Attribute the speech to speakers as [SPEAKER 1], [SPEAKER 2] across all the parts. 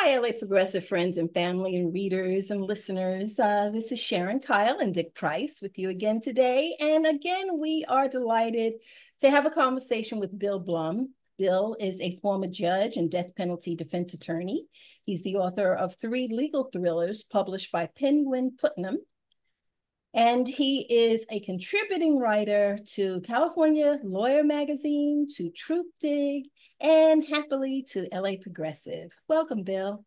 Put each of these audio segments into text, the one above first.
[SPEAKER 1] Hi, LA Progressive friends and family and readers and listeners. Uh, this is Sharon Kyle and Dick Price with you again today. And again, we are delighted to have a conversation with Bill Blum. Bill is a former judge and death penalty defense attorney. He's the author of three legal thrillers published by Penguin Putnam. And he is a contributing writer to California Lawyer Magazine, to Truthdig, and happily to LA Progressive. Welcome, Bill.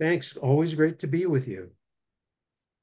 [SPEAKER 2] Thanks. Always great to be with you.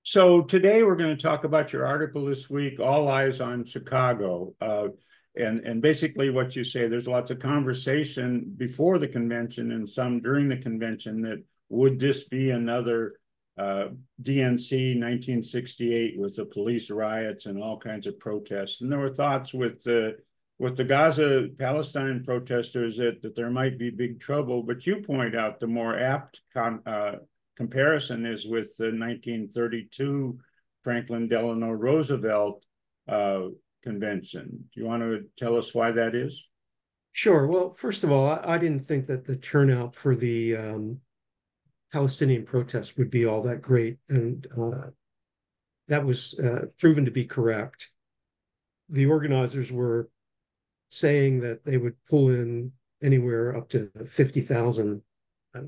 [SPEAKER 3] So today we're going to talk about your article this week, All Eyes on Chicago. Uh, and, and basically what you say, there's lots of conversation before the convention and some during the convention that would this be another uh, DNC 1968 with the police riots and all kinds of protests. And there were thoughts with the with the Gaza Palestine protesters that, that there might be big trouble, but you point out the more apt con, uh, comparison is with the 1932 Franklin Delano Roosevelt uh, convention. Do you want to tell us why that is?
[SPEAKER 2] Sure. Well, first of all, I, I didn't think that the turnout for the um, Palestinian protests would be all that great, and uh, that was uh, proven to be correct. The organizers were saying that they would pull in anywhere up to 50,000 uh,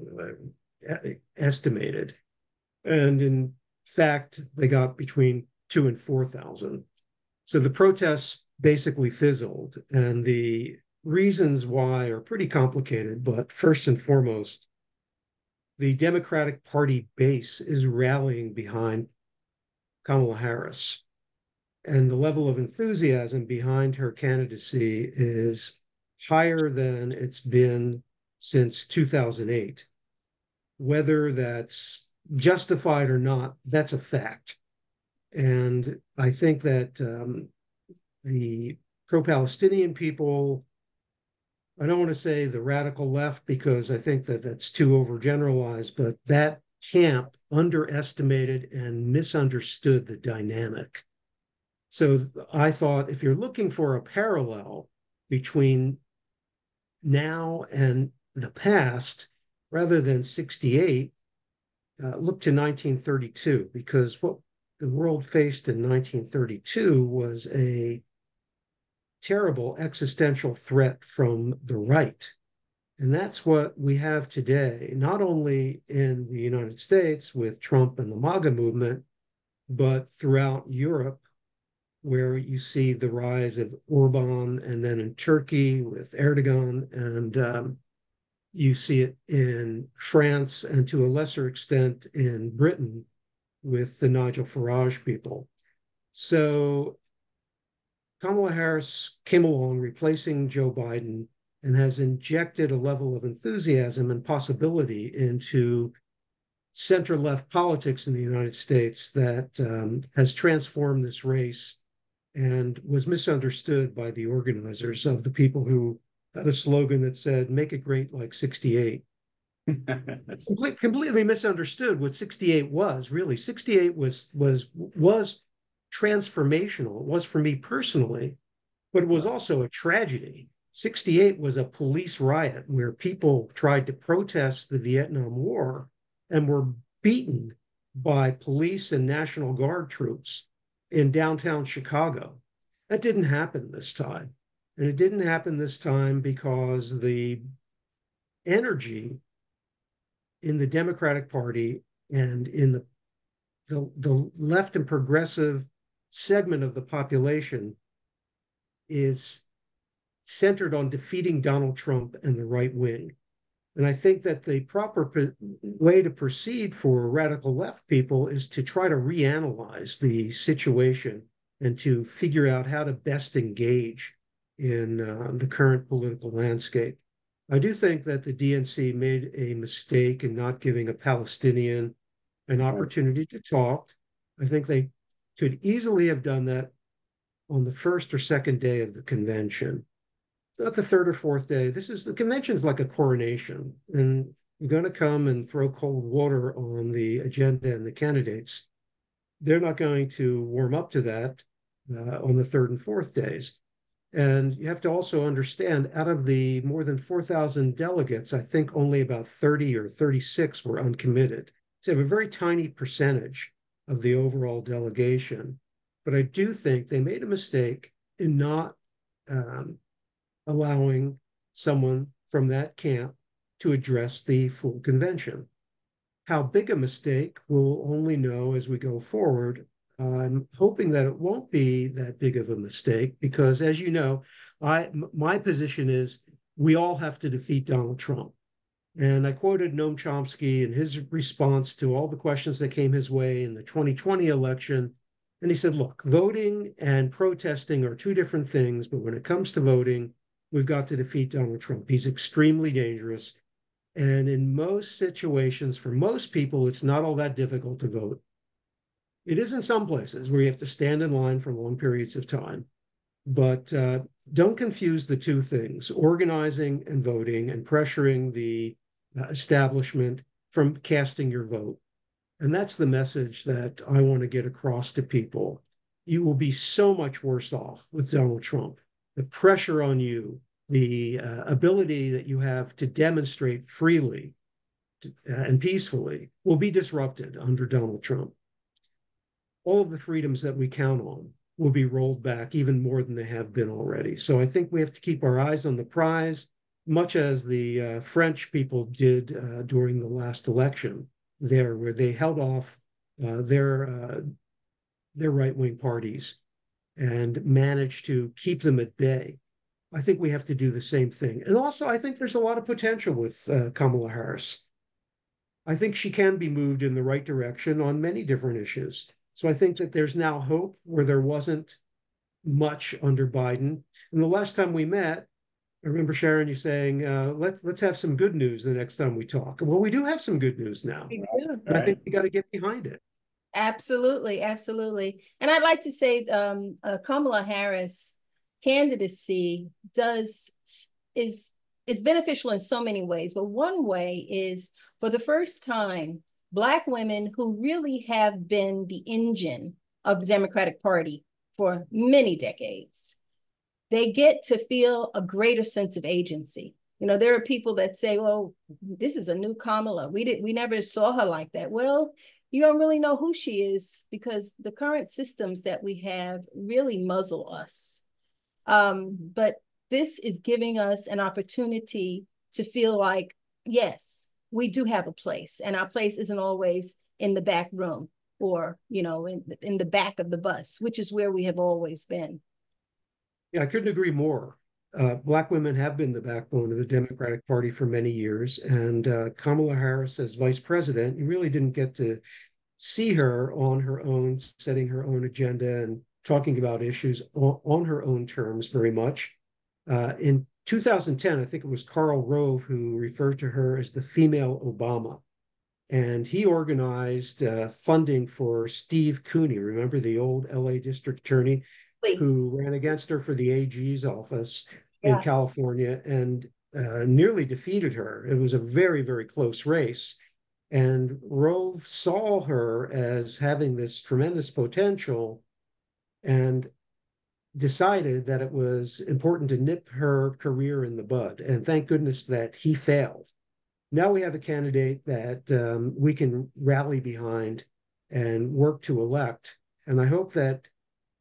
[SPEAKER 2] estimated. And in fact, they got between two and 4,000. So the protests basically fizzled. And the reasons why are pretty complicated. But first and foremost, the Democratic Party base is rallying behind Kamala Harris and the level of enthusiasm behind her candidacy is higher than it's been since 2008. Whether that's justified or not, that's a fact. And I think that um, the pro Palestinian people, I don't want to say the radical left because I think that that's too overgeneralized, but that camp underestimated and misunderstood the dynamic so I thought if you're looking for a parallel between now and the past, rather than 68, uh, look to 1932, because what the world faced in 1932 was a terrible existential threat from the right. And that's what we have today, not only in the United States with Trump and the MAGA movement, but throughout Europe where you see the rise of Orban, and then in Turkey with Erdogan, and um, you see it in France, and to a lesser extent in Britain with the Nigel Farage people. So Kamala Harris came along, replacing Joe Biden, and has injected a level of enthusiasm and possibility into center left politics in the United States that um, has transformed this race and was misunderstood by the organizers of the people who had a slogan that said, make it great like 68. Comple- completely misunderstood what 68 was really. 68 was was was transformational. It was for me personally but it was also a tragedy. 68 was a police riot where people tried to protest the vietnam war and were beaten by police and national guard troops in downtown Chicago. That didn't happen this time. And it didn't happen this time because the energy in the Democratic Party and in the, the, the left and progressive segment of the population is centered on defeating Donald Trump and the right wing. And I think that the proper way to proceed for radical left people is to try to reanalyze the situation and to figure out how to best engage in uh, the current political landscape. I do think that the DNC made a mistake in not giving a Palestinian an opportunity to talk. I think they could easily have done that on the first or second day of the convention not the third or fourth day. This is the convention's like a coronation, and you're going to come and throw cold water on the agenda and the candidates. They're not going to warm up to that uh, on the third and fourth days. And you have to also understand, out of the more than 4,000 delegates, I think only about 30 or 36 were uncommitted. So you have a very tiny percentage of the overall delegation. But I do think they made a mistake in not um, allowing someone from that camp to address the full convention. How big a mistake we'll only know as we go forward. I'm hoping that it won't be that big of a mistake because, as you know, I my position is we all have to defeat Donald Trump. And I quoted Noam Chomsky in his response to all the questions that came his way in the 2020 election. And he said, look, voting and protesting are two different things, but when it comes to voting, we've got to defeat Donald Trump. He's extremely dangerous. And in most situations, for most people, it's not all that difficult to vote. It is in some places where you have to stand in line for long periods of time. But uh, don't confuse the two things organizing and voting and pressuring the uh, establishment from casting your vote. And that's the message that I want to get across to people. You will be so much worse off with Donald Trump. The pressure on you, the uh, ability that you have to demonstrate freely to, uh, and peacefully will be disrupted under Donald Trump. All of the freedoms that we count on will be rolled back even more than they have been already. So I think we have to keep our eyes on the prize, much as the uh, French people did uh, during the last election there, where they held off uh, their uh, their right wing parties and manage to keep them at bay. I think we have to do the same thing. And also, I think there's a lot of potential with uh, Kamala Harris. I think she can be moved in the right direction on many different issues. So I think that there's now hope where there wasn't much under Biden. And the last time we met, I remember Sharon, you saying, uh, "Let's let's have some good news the next time we talk." Well, we do have some good news now.
[SPEAKER 1] Right.
[SPEAKER 2] I think we got to get behind it.
[SPEAKER 1] Absolutely, absolutely. And I'd like to say, um, uh, Kamala Harris candidacy does is is beneficial in so many ways. But one way is for the first time, Black women who really have been the engine of the Democratic Party for many decades they get to feel a greater sense of agency. You know, there are people that say, "Well, this is a new Kamala. We did we never saw her like that." Well, you don't really know who she is because the current systems that we have really muzzle us. Um, but this is giving us an opportunity to feel like, yes, we do have a place, and our place isn't always in the back room or you know in in the back of the bus, which is where we have always been.
[SPEAKER 2] Yeah, I couldn't agree more. Uh, Black women have been the backbone of the Democratic Party for many years, and uh, Kamala Harris as vice president, you really didn't get to see her on her own, setting her own agenda and talking about issues on, on her own terms very much. Uh, in 2010, I think it was Karl Rove who referred to her as the female Obama. And he organized uh, funding for Steve Cooley. Remember the old LA district attorney? Who ran against her for the AG's office yeah. in California and uh, nearly defeated her. It was a very, very close race. And Rove saw her as having this tremendous potential and decided that it was important to nip her career in the bud. And thank goodness that he failed. Now we have a candidate that um, we can rally behind and work to elect. And I hope that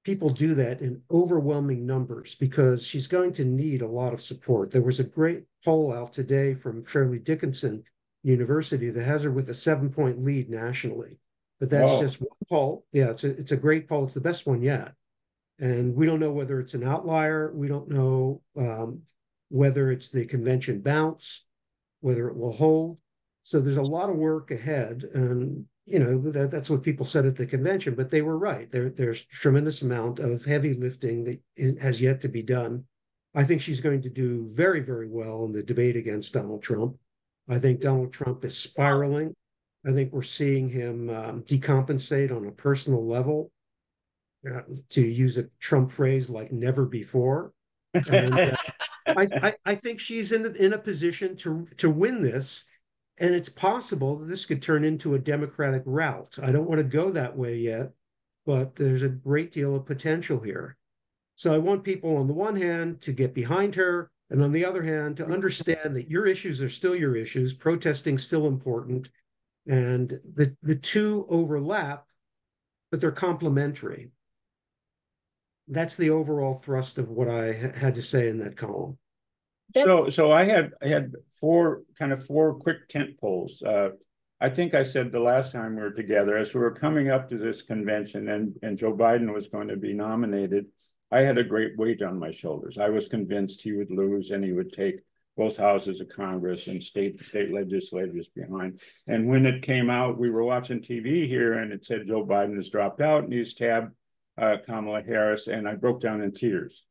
[SPEAKER 2] people do that in overwhelming numbers because she's going to need a lot of support. There was a great poll out today from Fairleigh Dickinson University that has her with a seven point lead nationally. But that's just one poll. Yeah, it's a, it's a great poll. It's the best one yet. And we don't know whether it's an outlier. We don't know um, whether it's the convention bounce, whether it will hold. So there's a lot of work ahead. And you know that, that's what people said at the convention but they were right. There there's tremendous amount of heavy lifting that has yet to be done. I think she's going to do very very well in the debate against donald trump. I think donald trump is spiraling. I think we're seeing him um, decompensate on a personal level uh, to use a trump phrase like never before. And, uh, I, I, I think she's in, in a position to to win this and it's possible that this could turn into a Democratic rout. I don't want to go that way yet, but there's a great deal of potential here. So I want people on the one hand to get behind her, and on the other hand to understand that your issues are still your issues, protesting still important, and the the two overlap, but they're complementary. That's the overall thrust of what I had to say in that column.
[SPEAKER 3] So, so I had I had four kind of four quick tent poles. Uh, I think I said the last time we were together, as we were coming up to this convention, and and Joe Biden was going to be nominated. I had a great weight on my shoulders. I was convinced he would lose, and he would take both houses of Congress and state state legislators behind. And when it came out, we were watching TV here, and it said Joe Biden has dropped out, and he's tabbed uh, Kamala Harris, and I broke down in tears.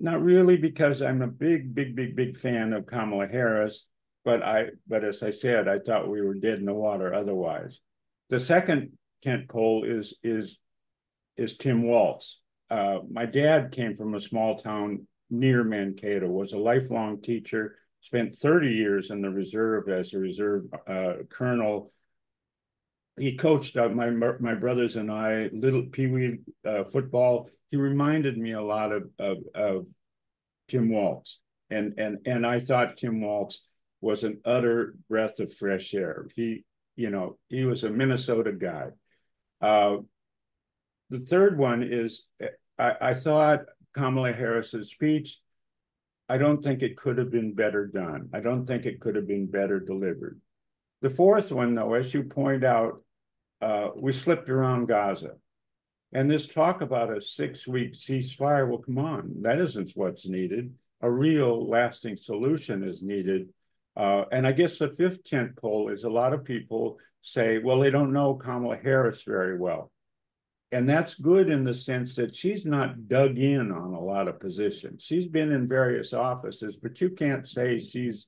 [SPEAKER 3] Not really because I'm a big, big, big, big fan of Kamala Harris, but I, but as I said, I thought we were dead in the water otherwise. The second tent pole is is is Tim Walz. Uh, my dad came from a small town near Mankato, was a lifelong teacher, spent 30 years in the reserve as a reserve uh, colonel. He coached uh, my my brothers and I little pee wee uh, football he reminded me a lot of, of, of Tim Walz. And, and, and I thought Tim Walz was an utter breath of fresh air. He, you know, he was a Minnesota guy. Uh, the third one is I, I thought Kamala Harris's speech, I don't think it could have been better done. I don't think it could have been better delivered. The fourth one, though, as you point out, uh, we slipped around Gaza. And this talk about a six week ceasefire, well, come on, that isn't what's needed. A real lasting solution is needed. Uh, and I guess the fifth tent pole is a lot of people say, well, they don't know Kamala Harris very well. And that's good in the sense that she's not dug in on a lot of positions. She's been in various offices, but you can't say she's,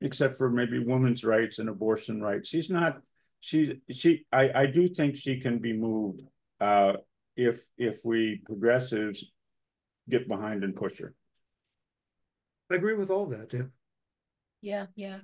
[SPEAKER 3] except for maybe women's rights and abortion rights, she's not, she, she, I, I do think she can be moved uh, if if we progressives get behind and push her.
[SPEAKER 2] I agree with all that, yeah.
[SPEAKER 1] Yeah, yeah.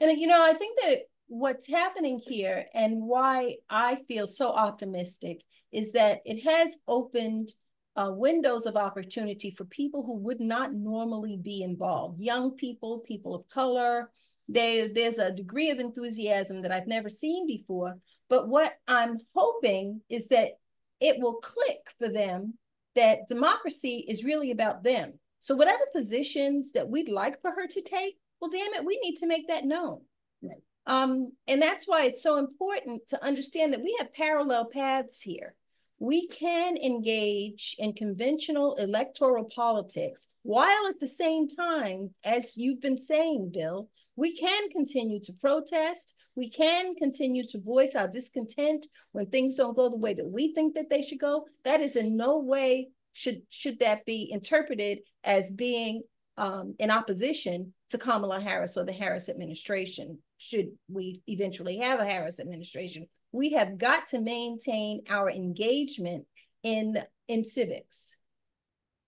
[SPEAKER 1] And you know, I think that what's happening here and why I feel so optimistic is that it has opened uh, windows of opportunity for people who would not normally be involved. Young people, people of color. They, there's a degree of enthusiasm that I've never seen before. But what I'm hoping is that it will click for them that democracy is really about them. So whatever positions that we'd like for her to take, well, damn it, we need to make that known. Right. Um, and that's why it's so important to understand that we have parallel paths here. We can engage in conventional electoral politics while at the same time, as you've been saying, Bill, we can continue to protest. We can continue to voice our discontent when things don't go the way that we think that they should go. That is in no way should should that be interpreted as being um, in opposition to Kamala Harris or the Harris administration. Should we eventually have a Harris administration, we have got to maintain our engagement in in civics.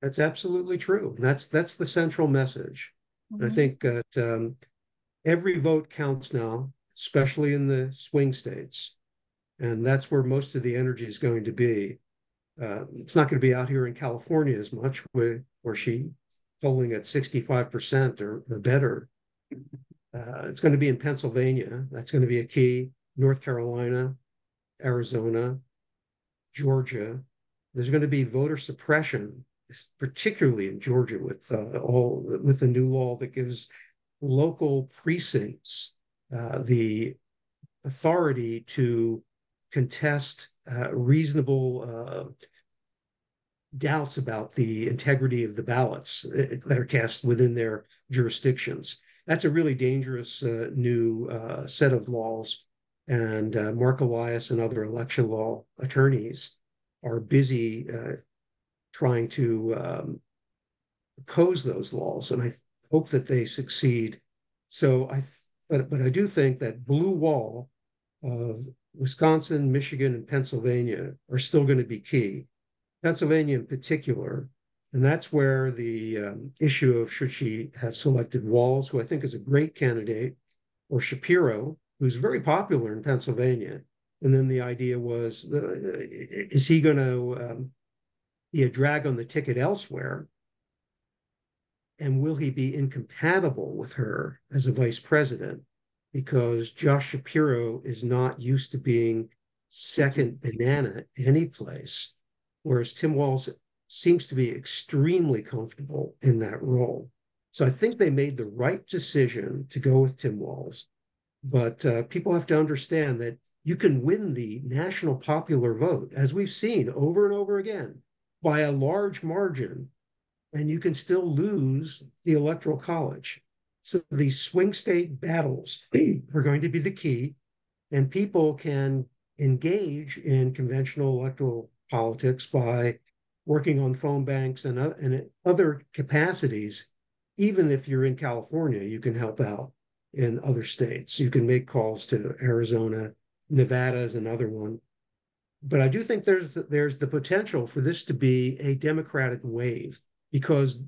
[SPEAKER 2] That's absolutely true. That's that's the central message. Mm-hmm. I think that um, every vote counts now, especially in the swing states. And that's where most of the energy is going to be. Uh, it's not going to be out here in California as much, where, where she polling at 65% or, or better. Uh, it's going to be in Pennsylvania. That's going to be a key. North Carolina, Arizona, Georgia. There's going to be voter suppression, particularly in Georgia, with uh, all with the new law that gives local precincts uh, the authority to contest uh, reasonable uh, doubts about the integrity of the ballots uh, that are cast within their jurisdictions. That's a really dangerous uh, new set of laws. And Marc Elias and other election law attorneys are busy trying to um, oppose those laws. And I hope that they succeed. So I, but but I do think that blue wall of Wisconsin, Michigan, and Pennsylvania are still going to be key. Pennsylvania in particular, and that's where the um, issue of should she have selected Walz, who I think is a great candidate, or Shapiro, who's very popular in Pennsylvania. And then the idea was, uh, is he going to um, be a drag on the ticket elsewhere? And will he be incompatible with her as a vice president? Because Josh Shapiro is not used to being second banana any place, whereas Tim Walz seems to be extremely comfortable in that role. So I think they made the right decision to go with Tim Walz. But uh, people have to understand that you can win the national popular vote, as we've seen over and over again, by a large margin, and you can still lose the electoral college. So these swing state battles are going to be the key, and people can engage in conventional electoral politics by working on phone banks and, uh, and other capacities. Even if you're in California, you can help out in other states. You can make calls to Arizona, Nevada is another one. But I do think there's there's the potential for this to be a Democratic wave because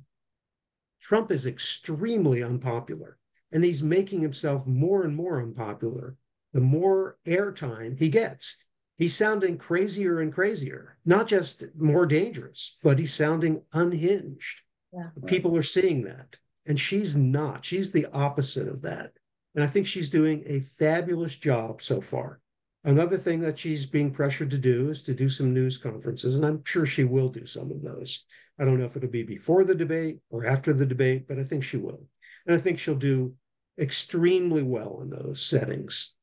[SPEAKER 2] Trump is extremely unpopular and he's making himself more and more unpopular the more airtime he gets. He's sounding crazier and crazier, not just more dangerous, but he's sounding unhinged. Yeah. People are seeing that. And she's not. She's the opposite of that. And I think she's doing a fabulous job so far. Another thing that she's being pressured to do is to do some news conferences, and I'm sure she will do some of those. I don't know if it'll be before the debate or after the debate, but I think she will. And I think she'll do extremely well in those settings.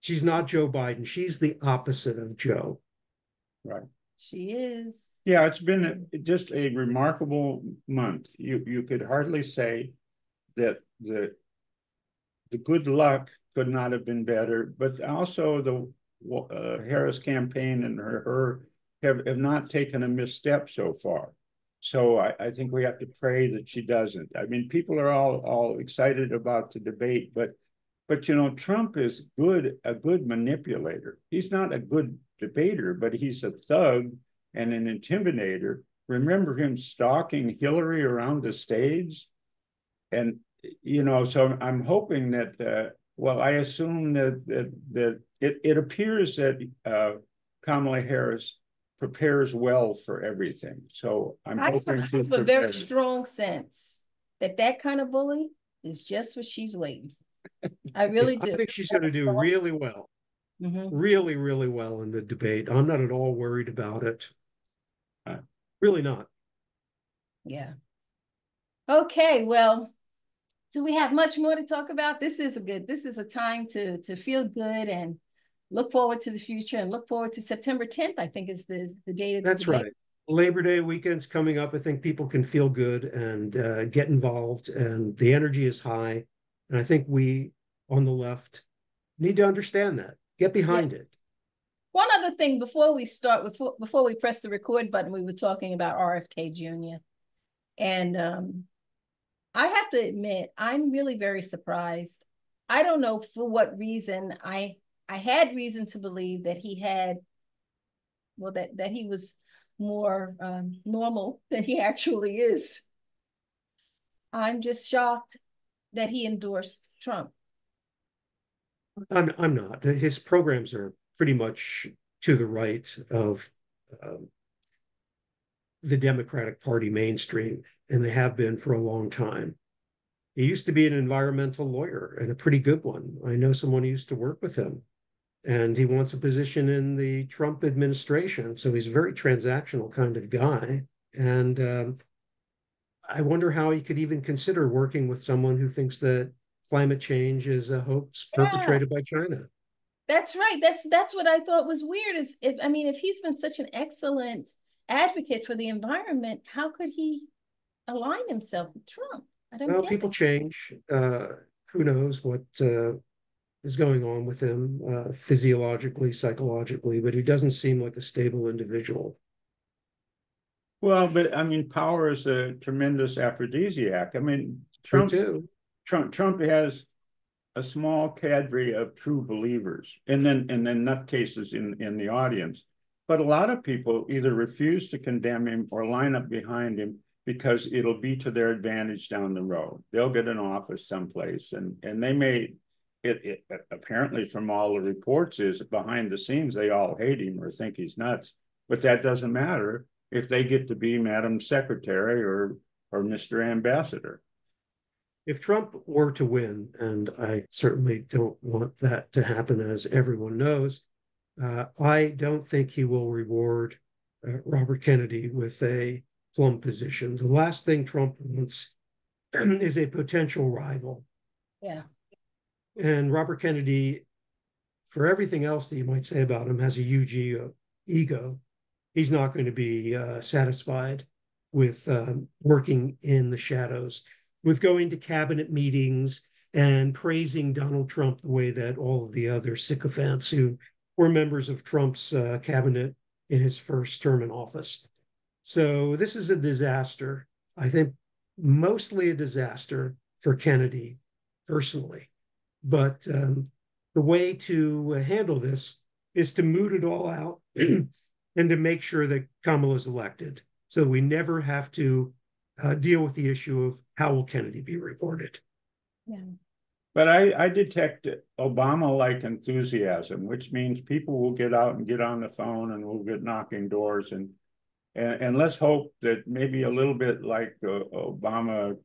[SPEAKER 2] She's not Joe Biden. She's the opposite of Joe.
[SPEAKER 3] Right.
[SPEAKER 1] She is.
[SPEAKER 3] Yeah, it's been a, just a remarkable month. You you could hardly say that the the good luck could not have been better, but also the uh, Harris campaign and her, her have, have not taken a misstep so far. So I, I think we have to pray that she doesn't. I mean, people are all all excited about the debate, but but you know, Trump is good, a good manipulator. He's not a good debater, but he's a thug and an intimidator. Remember him stalking Hillary around the stage? And you know, so I'm hoping that uh, well, I assume that that, that it, it appears that uh, Kamala Harris prepares well for everything. So I'm
[SPEAKER 1] I
[SPEAKER 3] hoping
[SPEAKER 1] have a very strong sense that that kind of bully is just what she's waiting. I really do.
[SPEAKER 2] I think she's going to do really well. Mm-hmm. Really, really well in the debate. I'm not at all worried about it. Uh, really not.
[SPEAKER 1] Yeah. Okay, well, do we have much more to talk about? This is a good, this is a time to to feel good and look forward to the future and look forward to September 10th, I think is the, the date of
[SPEAKER 2] the That's right. Labor Day weekend's coming up. I think people can feel good and uh, get involved, and the energy is high. And I think we on the left need to understand that, get behind yeah. it.
[SPEAKER 1] One other thing before we start, before before we press the record button, we were talking about RFK Jr. And um, I have to admit, I'm really very surprised. I don't know for what reason. I I had reason to believe that he had, well, that that he was more um, normal than he actually is. I'm just shocked that he endorsed Trump.
[SPEAKER 2] I'm I'm not. His programs are pretty much to the right of um, the Democratic Party mainstream and they have been for a long time. He used to be an environmental lawyer and a pretty good one. I know someone who used to work with him, and he wants a position in the Trump administration. So he's a very transactional kind of guy. And um, I wonder how he could even consider working with someone who thinks that climate change is a hoax yeah. perpetrated by China.
[SPEAKER 1] That's right. That's that's what I thought was weird. Is if I mean, if he's been such an excellent advocate for the environment, how could he align himself with Trump. I don't
[SPEAKER 2] well, people it. change. Uh, who knows what uh, is going on with him uh, physiologically, psychologically, but he doesn't seem like a stable individual.
[SPEAKER 3] Well, but I mean, power is a tremendous aphrodisiac. I mean, Trump, Trump, Trump has a small cadre of true believers, and then and then nutcases in in the audience. But a lot of people either refuse to condemn him or line up behind him because it'll be to their advantage down the road. They'll get an office someplace and, and they may, it, it apparently from all the reports is behind the scenes, they all hate him or think he's nuts, but that doesn't matter. if they get to be Madam Secretary or, or Mr. Ambassador.
[SPEAKER 2] If Trump were to win, and I certainly don't want that to happen, as everyone knows, uh, I don't think he will reward uh, Robert Kennedy with a plum position. The last thing Trump wants is a potential rival.
[SPEAKER 1] Yeah.
[SPEAKER 2] And Robert Kennedy, for everything else that you might say about him, has a huge ego. He's not going to be uh, satisfied with um, working in the shadows, with going to cabinet meetings and praising Donald Trump the way that all of the other sycophants who were members of Trump's uh, cabinet in his first term in office. So this is a disaster. I think mostly a disaster for Kennedy personally. But um, the way to handle this is to moot it all out and to make sure that Kamala is elected so we never have to uh, deal with the issue of how will Kennedy be reported.
[SPEAKER 1] Yeah.
[SPEAKER 3] But I, I detect Obama-like enthusiasm, which means people will get out and get on the phone and we'll get knocking doors and and, and let's hope that maybe a little bit like uh, Obama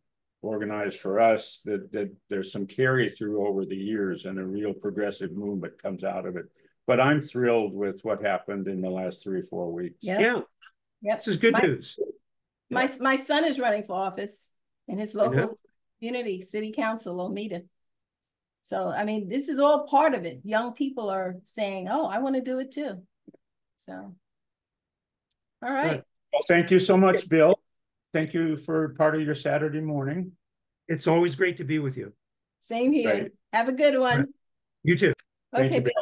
[SPEAKER 3] organized for us, that that there's some carry through over the years and a real progressive movement comes out of it. But I'm thrilled with what happened in the last three or four weeks.
[SPEAKER 1] Yeah.
[SPEAKER 2] Yeah,
[SPEAKER 1] Yep.
[SPEAKER 2] this is good
[SPEAKER 1] My-
[SPEAKER 2] news.
[SPEAKER 1] My my son is running for office in his local community, city council, Lomita. So I mean, this is all part of it. Young people are saying, "Oh, I want to do it too." So, all right.
[SPEAKER 3] Well, thank you so much, Bill. Thank you for part of your Saturday morning.
[SPEAKER 2] It's always great to be with you.
[SPEAKER 1] Same here.
[SPEAKER 3] Right.
[SPEAKER 1] Have a good one.
[SPEAKER 2] You too.
[SPEAKER 1] Okay.
[SPEAKER 3] you, Bill.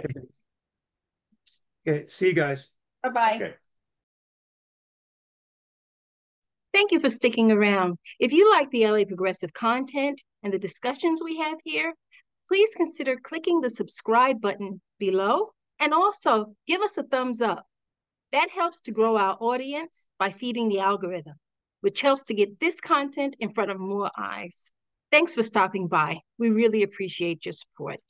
[SPEAKER 2] Okay, see you guys.
[SPEAKER 1] Bye bye.
[SPEAKER 3] Okay.
[SPEAKER 4] Thank you for sticking around. If you like the LA Progressive content and the discussions we have here, please consider clicking the subscribe button below and also give us a thumbs up. That helps to grow our audience by feeding the algorithm, which helps to get this content in front of more eyes. Thanks for stopping by. We really appreciate your support.